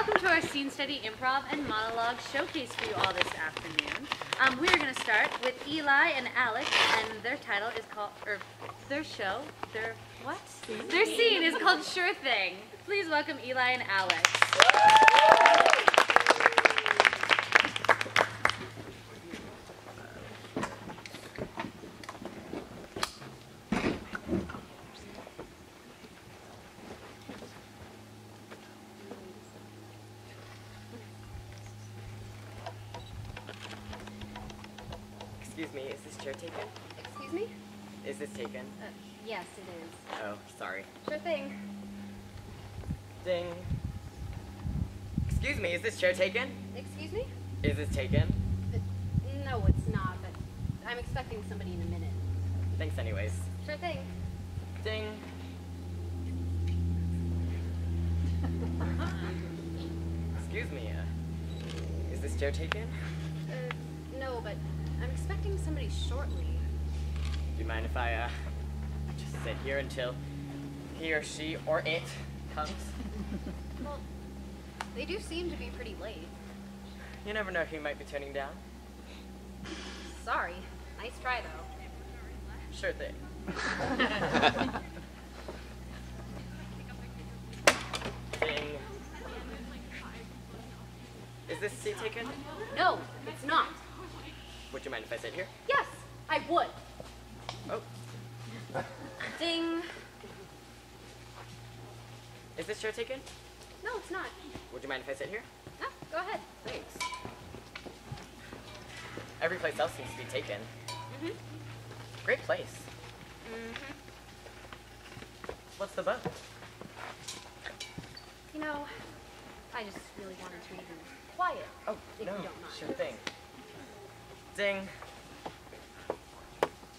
welcome to our scene study improv and monologue showcase for you all this afternoon. Um, we are going to start with Eli and Alex, and their title is called, or their show, their what? Their scene is called Sure Thing. Please welcome Eli and Alex. Excuse me, is this chair taken? Excuse me? Is this taken? Uh, yes, it is. Oh, sorry. Sure thing. Ding. Excuse me, is this chair taken? Excuse me? Is this taken? Uh, no, it's not, but I'm expecting somebody in a minute. Thanks anyways. Sure thing. Ding. Excuse me, uh, is this chair taken? Uh, no, but I'm expecting somebody shortly. Do you mind if I, uh, just sit here until he or she or it comes? Well, they do seem to be pretty late. You never know who you might be turning down. Sorry. Nice try, though. Sure thing. Ding. Is this seat taken? No, it's not. Would you mind if I sit here? Yes, I would. Oh, Ding. is this chair taken? No, it's not. Would you mind if I sit here? Ah, go ahead. Thanks. Every place else seems to be taken. Mm-hmm. Great place. Mm-hmm. What's the bug? You know, I just really wanted to be quiet. Oh, If no, you don't mind. sure thing. Ding.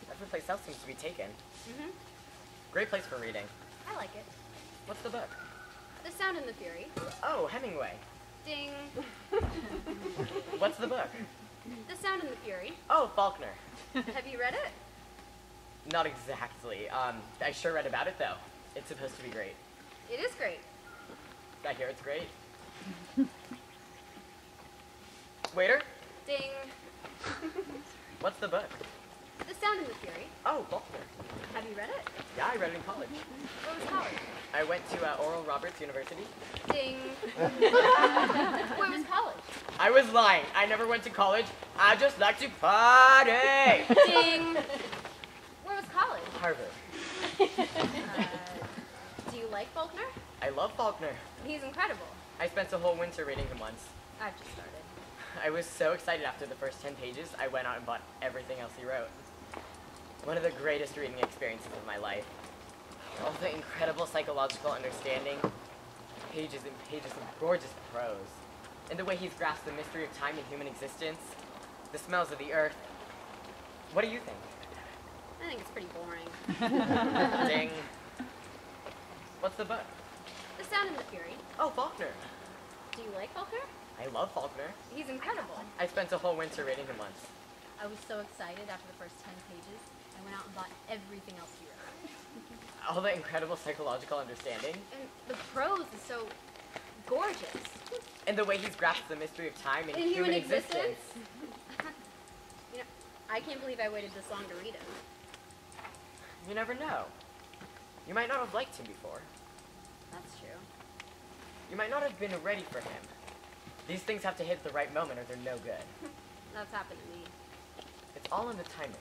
Every place else seems to be taken. Mm-hmm. Great place for reading. I like it. What's the book? The Sound and the Fury. Oh, Hemingway. Ding. What's the book? The Sound and the Fury. Oh, Faulkner. Have you read it? Not exactly. Um, I sure read about it though. It's supposed to be great. It is great. I hear it's great. Waiter. What's the book? The Sound and the Fury. Oh, Faulkner. Have you read it? Yeah, I read it in college. Where was college? I went to uh, Oral Roberts University. Ding. Where was college? I was lying. I never went to college. I just like to party. Ding. Where was college? Harvard. Uh, do you like Faulkner? I love Faulkner. He's incredible. I spent a whole winter reading him once. I've just started. I was so excited after the first 10 pages, I went out and bought everything else he wrote. One of the greatest reading experiences of my life. All the incredible psychological understanding, pages and pages of gorgeous prose, and the way he's grasped the mystery of time and human existence, the smells of the earth. What do you think? I think it's pretty boring. Ding. What's the book? The Sound and the Fury. Oh, Faulkner. Do you like Faulkner? I love Faulkner. He's incredible. I spent a whole winter reading him once. I was so excited after the first 10 pages. I went out and bought everything else he wrote. All the incredible psychological understanding, And the prose is so gorgeous. and the way he's grasped the mystery of time and In human, human existence. existence? you know, I can't believe I waited this long to read him. You never know. You might not have liked him before. That's true. You might not have been ready for him. These things have to hit the right moment or they're no good. That's happened to me. It's all in the timing.